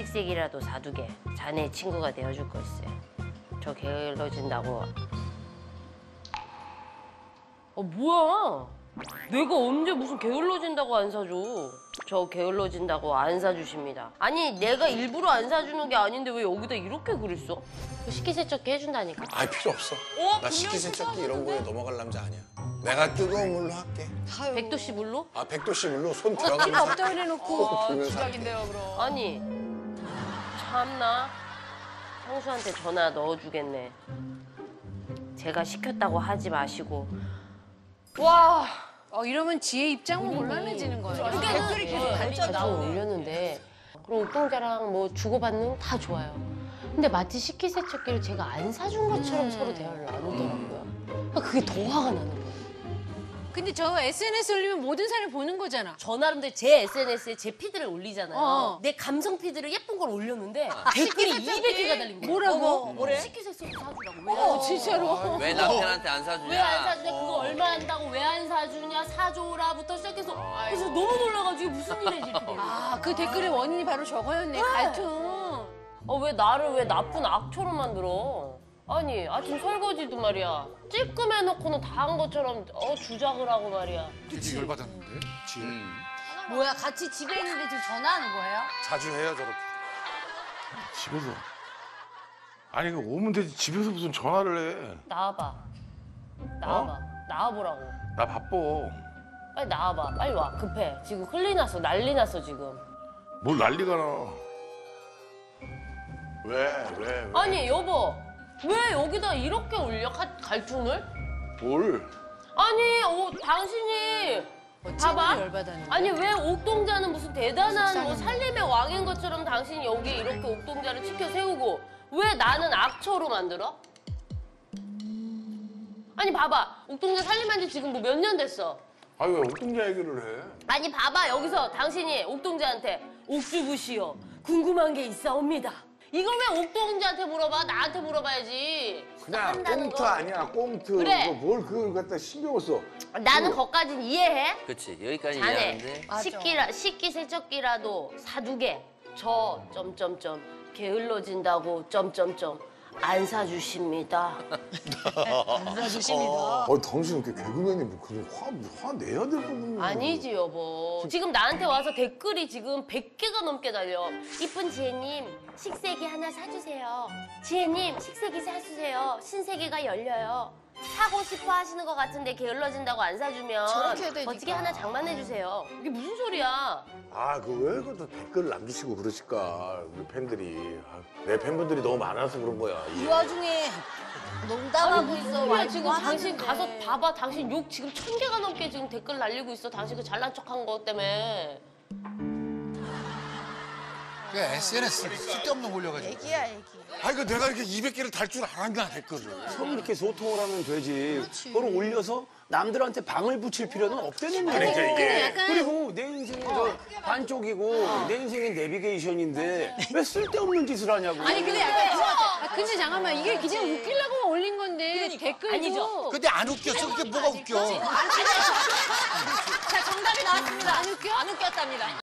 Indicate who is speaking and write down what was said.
Speaker 1: 식색이라도 사두게 자네 친구가 되어줄 걸세. 저 게을러진다고. 어 뭐야? 내가 언제 무슨 게을러진다고 안 사줘? 저 게을러진다고 안 사주십니다. 아니 내가 일부러 안 사주는 게 아닌데 왜 여기다 이렇게 그랬어? 그 식기세척기 해준다니까.
Speaker 2: 아 필요 없어. 나 식기세척기 이런 거에 넘어갈 남자 아니야. 내가 뜨거운 물로 할게.
Speaker 1: 백도 씨 물로?
Speaker 2: 아 백도 씨 물로 손 들어가면서
Speaker 3: 없다 그래놓고
Speaker 2: 불면서
Speaker 3: 주작인데요 그럼.
Speaker 1: 아니 참나 형수한테 전화 넣어주겠네. 제가 시켰다고 하지 마시고. 와
Speaker 3: 어 이러면 지혜 입장은 곤란해지는 거예요.
Speaker 1: 댓글이 계속 발전 올렸는데 그럼 옥동자랑 뭐 주고받는 다 좋아요. 근데 마치 식기세척기를 제가 안 사준 것처럼 서로 대화를 나누더라고요. 그러니까 그게 더 화가 나는 거예요.
Speaker 3: 근데 저 SNS 올리면 모든 사람이 보는 거잖아.
Speaker 1: 저 나름대로 제 SNS에 제 피드를 올리잖아요.
Speaker 3: 어.
Speaker 1: 내 감성 피드를 예쁜 걸 올렸는데 댓글이 200개가 달린 거예요.
Speaker 3: 뭐라고?
Speaker 1: 뭐래? 식기세척기 사주라고.
Speaker 3: 왜어 진짜로.
Speaker 4: 왜 남편한테 안 사주냐?
Speaker 1: 왜 안 사주냐? 그거 얼마 한다고 왜 안 사주냐? 사줘라부터 시작해서 그래서 너무 놀라가지고 무슨 된 거야.
Speaker 3: 아그 댓글의 원인이 바로 저거였네. 갈등.
Speaker 1: 어, 왜 나를 왜 나쁜 악처럼 만들어? 아니, 아침 설거지도 말이야. 찔끔 해놓고는 다 한 것처럼 어, 주작을 하고 말이야.
Speaker 5: 되게 열받았는데 지혜
Speaker 3: 뭐야 같이 집에 있는데 지금 전화하는 거예요?
Speaker 2: 자주 해요 저렇게.
Speaker 5: 집에서 아니 그 오면 되지 집에서 무슨 전화를 해나
Speaker 1: 나와봐. 나와봐. 나와보라고.
Speaker 5: 바빠
Speaker 1: 빨리 나와봐. 빨리 와. 급해. 지금 큰일 났어. 난리 났어, 지금.
Speaker 5: 뭘 난리가 나
Speaker 2: 왜 왜? 왜?
Speaker 1: 아니, 여보. 왜 여기다 이렇게 올려? 가- 갈등을?
Speaker 5: 뭘?
Speaker 1: 아니, 어, 당신이 봐봐. 아니 왜 옥동자는 무슨 대단한 뭐 살림의 왕인 것처럼 당신이 여기 이렇게 옥동자를 치켜 세우고 왜 나는 악처로 만들어? 아니 봐봐 옥동자 살림한 지 지금 뭐 몇 년 됐어
Speaker 5: 아니 왜 옥동자 얘기를 해?
Speaker 1: 아니 봐봐 여기서 당신이 옥동자한테 옥주부시오 궁금한 게 있사옵니다 이거 왜 옥동자한테 물어봐? 나한테 물어봐야지.
Speaker 6: 그냥
Speaker 1: 한다는
Speaker 6: 꽁트
Speaker 1: 거.
Speaker 6: 아니야 꽁트.
Speaker 1: 그래.
Speaker 6: 뭘 그걸 갖다 신경을 써.
Speaker 1: 나는 거까진 이해해?
Speaker 4: 그렇지 여기까지
Speaker 1: 자네.
Speaker 4: 이해하는데.
Speaker 1: 식기라 식기 세척기라도 사두게. 저 점점점. 게을러진다고 점점점 안 사주십니다.
Speaker 6: 어 당신 이렇게 개그맨이 뭐 그런 화, 화 내야 될 부분이
Speaker 1: 아니지 여보. 지금 나한테 와서 댓글이 지금 100개가 넘게 달려. 이쁜 지혜님 식세기 하나 사주세요. 지혜님 식세기 사주세요. 신세계가 열려요. 사고 싶어 하시는 것 같은데 게을러진다고 안 사주면
Speaker 3: 저렇게 해야 되니까.
Speaker 1: 어떻게 하나 장만해 주세요. 이게 무슨 소리야?
Speaker 2: 아 그 왜 그것도 댓글 남기시고 그러실까 우리 팬들이 아, 내 팬분들이 너무 많아서 그런 거야.
Speaker 7: 이 와중에 농담하고 있어.
Speaker 1: 야 지금 당신 가서 봐봐. 당신 욕 지금 천 개가 넘게 지금 댓글 날리고 있어. 당신 그 잘난 척한 거 때문에.
Speaker 8: 그 SNS 쓸데없는 올려가지고.
Speaker 7: 애기야 애기.
Speaker 2: 아니 그 내가 이렇게 200개를 달 줄 알았나 댓글을.
Speaker 9: 서로 이렇게 소통을 하면 되지. 그걸 올려서 남들한테 방을 붙일 필요는 없다는 얘기야.
Speaker 2: 그러니까 이게
Speaker 9: 그리고 내 인생은 저 반쪽이고 내 인생은 내비게이션인데 왜 쓸데없는 짓을 하냐고.
Speaker 3: 아니 근데 약간 그거 같아. 아, 근데 잠깐만 이게 그냥 웃기려고 올린 건데 댓글도
Speaker 1: 아니죠.
Speaker 8: 근데 안 웃겼어. 그게 뭐가 웃겨.
Speaker 7: 자 정답이 나왔습니다.
Speaker 3: 안 웃겨?
Speaker 7: 안 웃겼답니다.